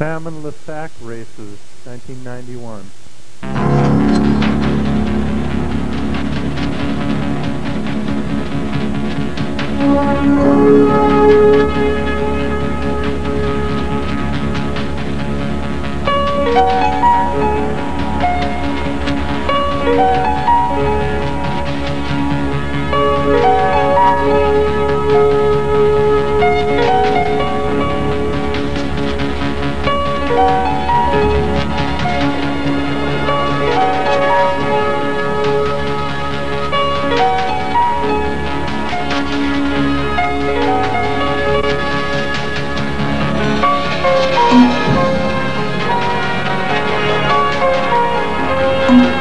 Salmon Lissac races, 1991. Rolling,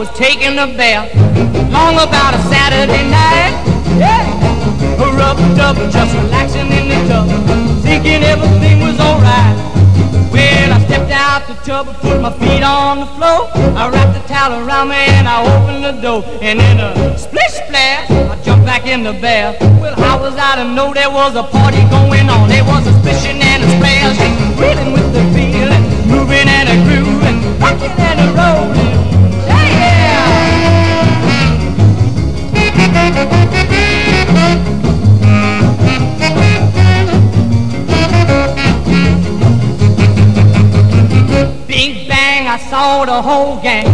was taking a bath long about a Saturday night. Yeah. Rubbed up, just relaxing in the tub, thinking everything was alright. Well, I stepped out the tub and put my feet on the floor. I wrapped the towel around me and I opened the door. And in a splish splash, I jumped back in the bath. Well, how was I to know there was a party going on? There was a splishing and a splash, and reeling with the feeling, moving and a grooving, rocking and a rolling. Saw the whole gang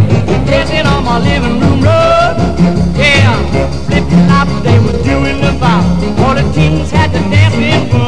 dancing on my living room rug. Yeah, flip flop, they were doing the bop. All the teens had the dancing bug.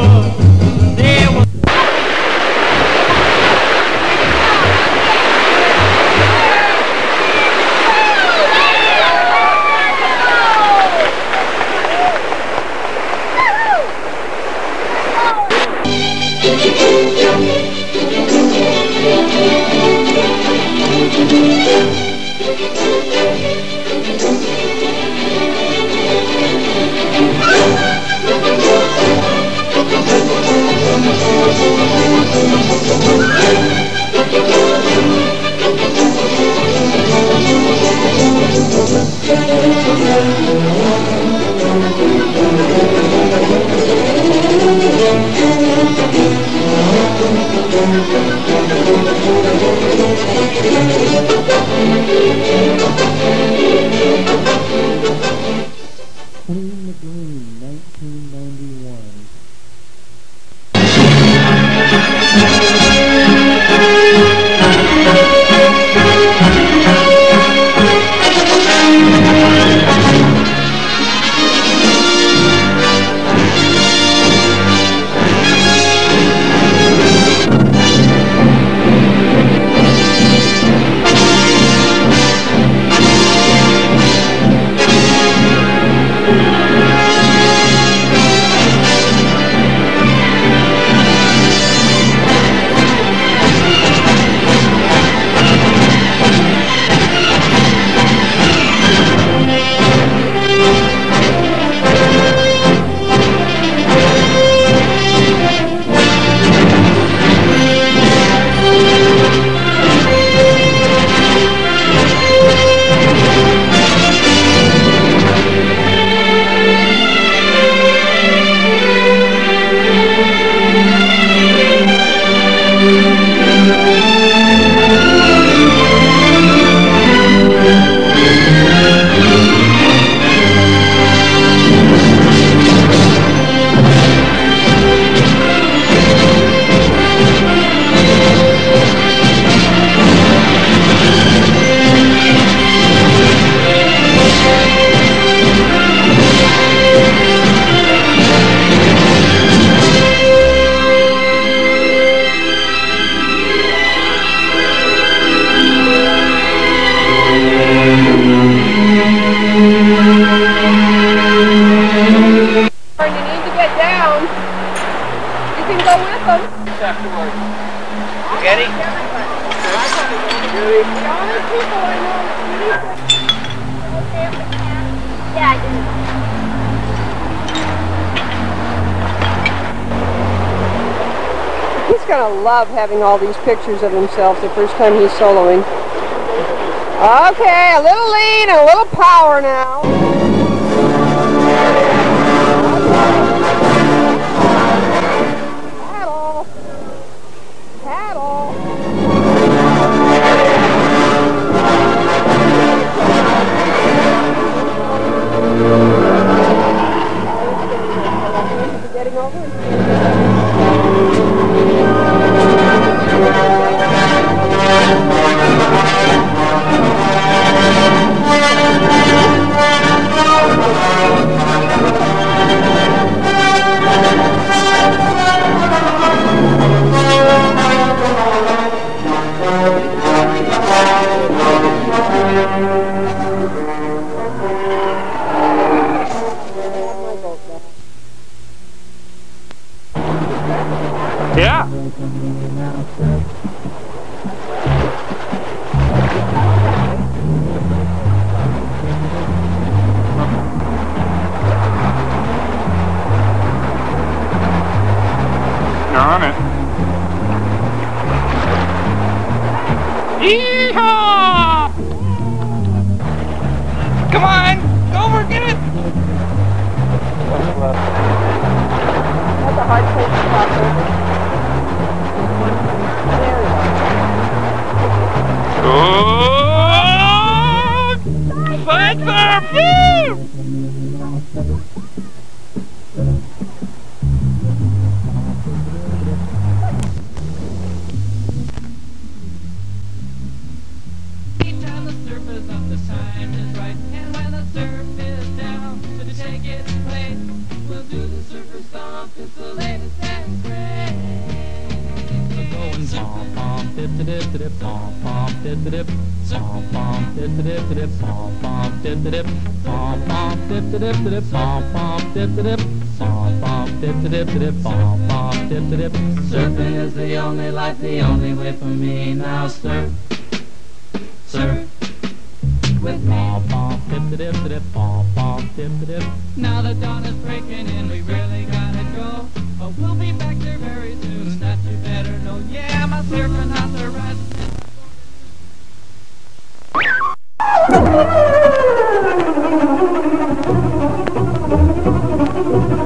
Love having all these pictures of himself the first time he's soloing. Okay, a little lean a little power now. You're on it. Yeehaw! Come on! Go over, get it! That's a hard place to cross over. There we go. Oh! Fun surf! Woo! Surfing is the only life, the only way for me. Now surf surf with me. Dip dip dip pom pom dip dip. Now the dawn is breaking and we really gotta go. But we'll be back there very soon. That you better know. Yeah, my surfing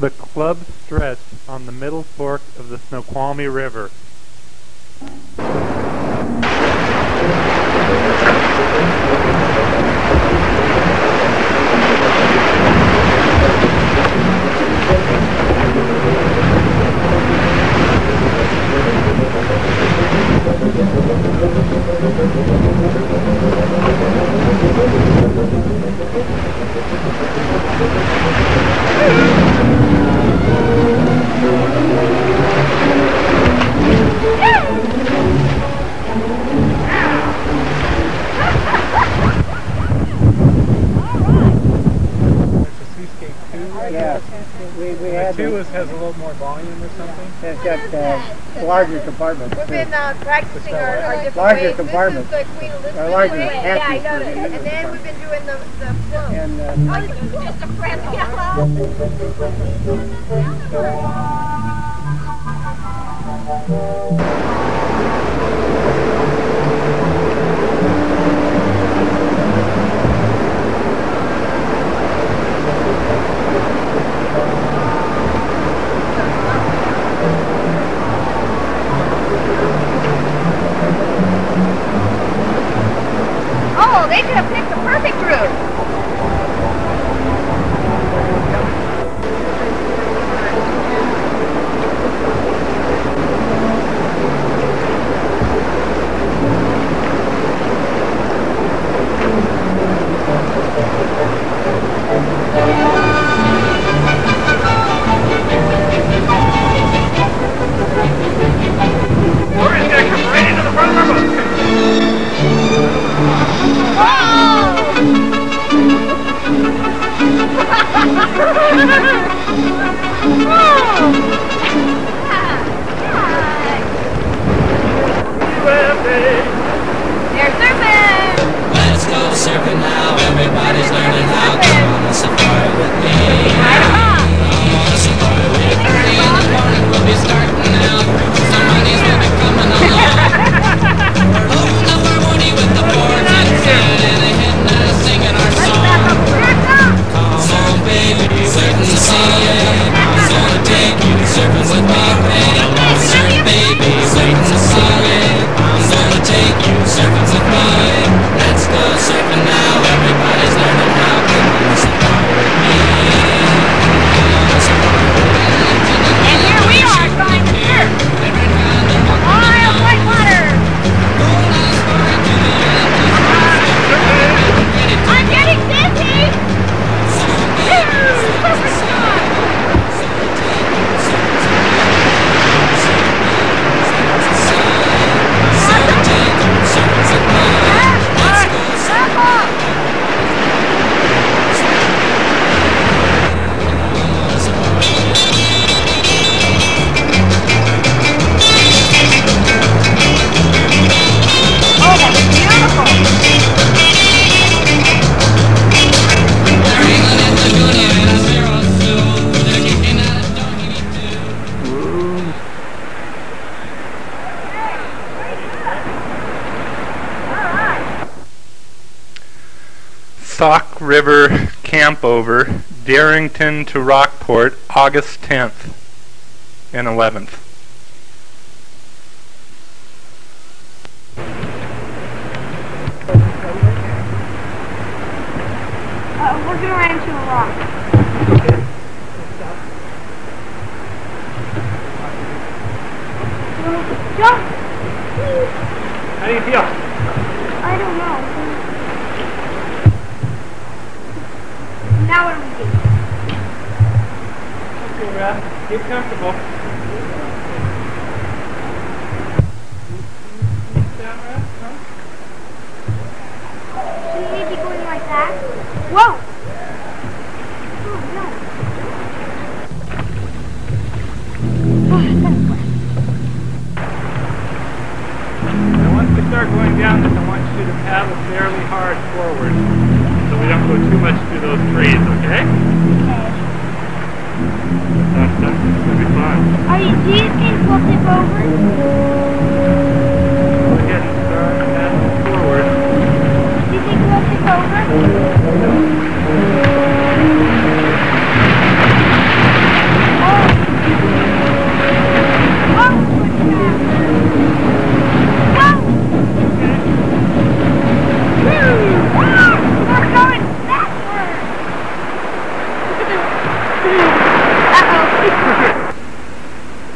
The club stretched on the middle fork of the Snoqualmie River, Yeah, we, we The had, two the- has a little more volume or something. it's got uh, larger compartments. We've been uh, practicing our, our different Larger ways. compartments. This is the Queen Elizabeth Or larger way. Yeah, I inch know for And then we've been doing the, the float. And, uh, Oh, it's just a pretzel. Oh, they could have picked the perfect route. River Campover, Darrington to Rockport, August 10th and 11th. Uh, we're gonna run into a rock. Jump! How do you feel? I don't know. Now what do we do? Okay, Brad. Get comfortable. Brad? No? Should we be going like that? Whoa! Oh, no. Oh, that's wet. Now, once we start going down this, I want you to paddle fairly hard forward. We don't go too much through those trees, okay? That's, that's gonna be fun. Are you, do you think we'll tip over? Go ahead and start paddling forward. Do you think we'll tip over? Oh.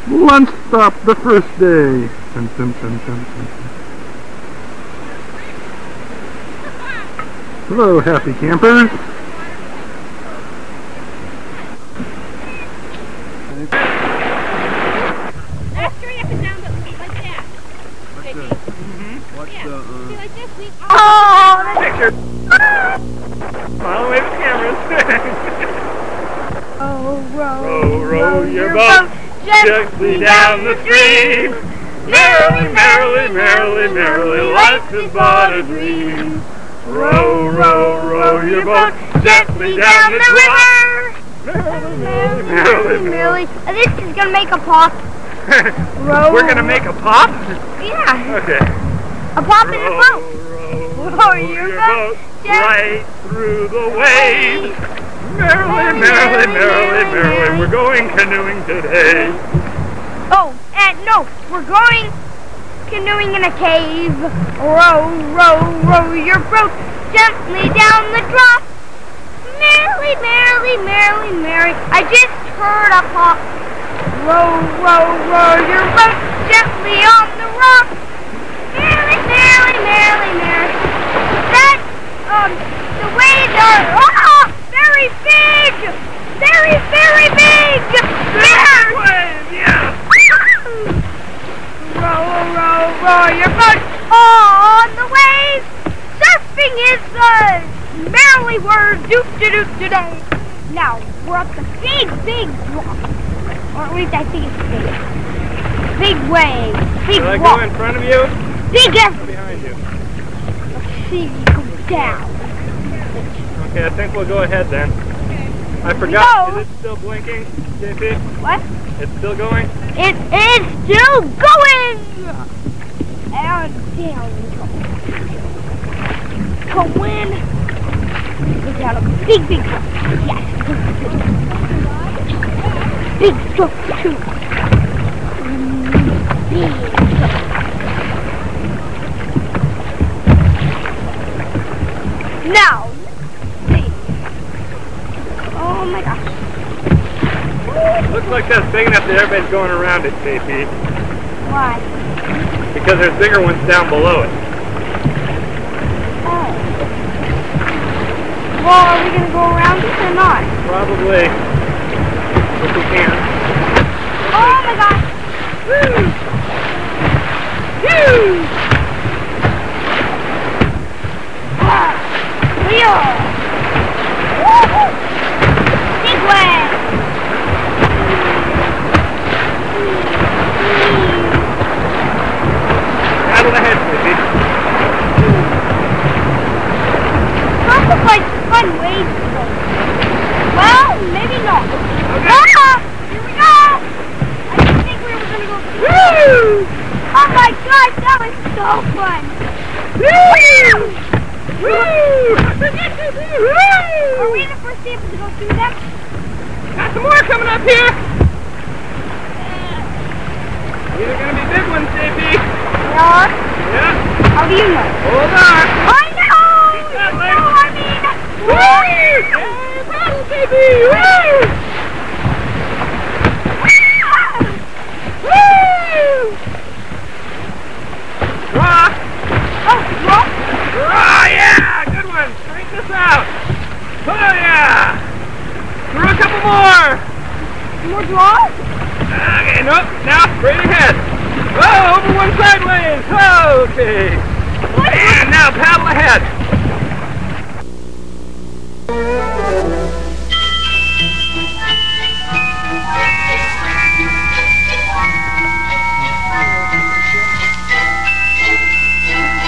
Lunch stop the first day. Dun, dun, dun, dun, dun. Hello, happy campers. Let's hurry up and down, but like that. What's Yeah. the, See, uh, like this, we... Oh, Picture. Smile away the cameras. Oh, row, row, row your boat gently down the stream. Merrily, merrily, merrily, merrily, life is but a dream. Row, row, row your boat gently down the river. Merrily, merrily, merrily, merrily. This is gonna make a pop. Row. We're gonna make a pop? Yeah, Okay. a pop in a boat. row, Row row your your boat boat right through the waves. Merrily, merrily, merrily, merrily, we're going canoeing today. Oh, and no, we're going canoeing in a cave. Row, row, row your boat gently down the drop. Merrily, merrily, merrily, merrily. I just heard a pop. Row, row, row your boat gently on the rock. Merrily, merrily, merrily, merrily. That, um, the waves are, ah, very big. Very, very big. Merrily. Yeah. Row, row, row your boat on the waves. Surfing is the merrily word doop de doop today. Now, we're up the big, big drop. Or at least I think it's big. Big wave. Big Should I go in front of you? Big everything. behind you? See you go down. Okay, I think we'll go ahead then. I forgot. No. Is it still blinking, JP? What? It's still going? It is still going! And down we go. Going. Look down a big, big drop. Yes. Big drop too. Big drop. Now. Oh my gosh. Looks like that's big enough that everybody's going around it, JP. Why? Because there's bigger ones down below it. Oh. Well, are we going to go around it or not? Probably. If we can. Oh my gosh! Woo! Woo! Ah! Wheel! Woo! Big Paddle ahead, JP. Lots of like fun ways to go. Well, maybe not. Ah! Here we go! I didn't think we were gonna go. Woo! Oh my gosh, that was so fun! Woo! Woo! Are we the first people to go through them? Got some more coming up here. These are going to be big ones, JP. Yeah. Yeah. How do you know? Hold on. I know! You know, I mean, Woo! Paddle, JP. Woo! Woo! Draw. Oh, Draw, yeah. Good one. Straighten this out. Oh, yeah. Through a couple more. more draws? Okay, nope. Now straight ahead. Oh, over one sideways. Okay. And now paddle ahead.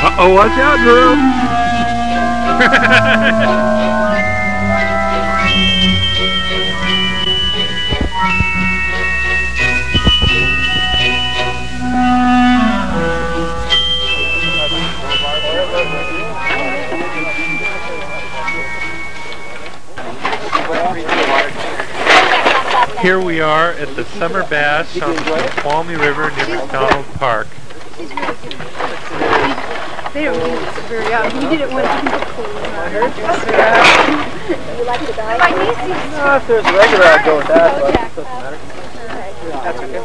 Uh-oh, watch out, Drew. Here we are at the summer bash on the Snoqualmie River near McDonald Park. They don't use it very often. We did it once. No, if there's regular, I'd go with that, but it doesn't matter. That's okay.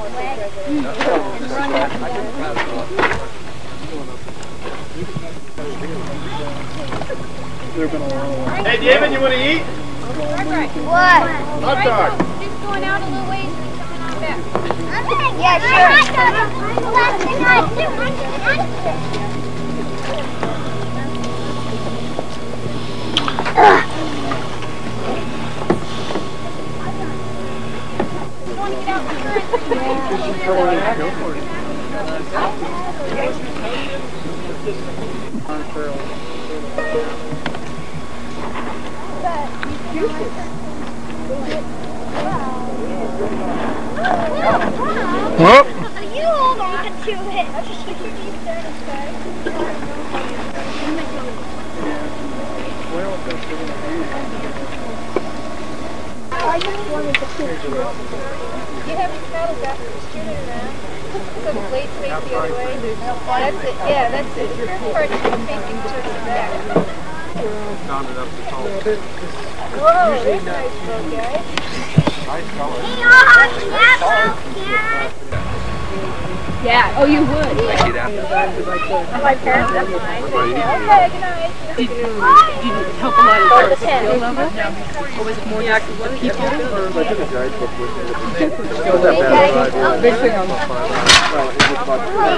Hey, David, you want to eat? What? Hot dog. Going out a little ways and coming on back. Yeah, sure. I do. Whoop. You hold on to it. I'll just stick your teeth there and start. I wanted to see. You have your paddles after you turn it around. So the blades face the other way. That's it. Yeah, that's it. The curved part is facing to the back. Whoa, there's a nice boat, guys. Yeah. Oh, you would. See that? My parents, that's nice. Okay, good night. Did, did you help a lot Go of the skill level? Or was it more just the people? Big thing on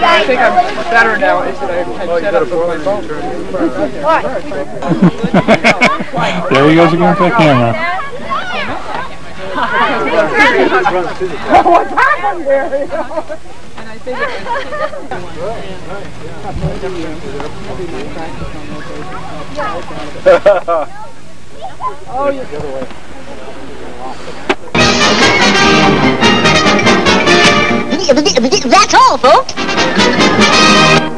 I think I'm better now is that I've set up my phone. There he goes again for the camera. What happened there? and i think it's Oh, you're the other way. That's all, folks.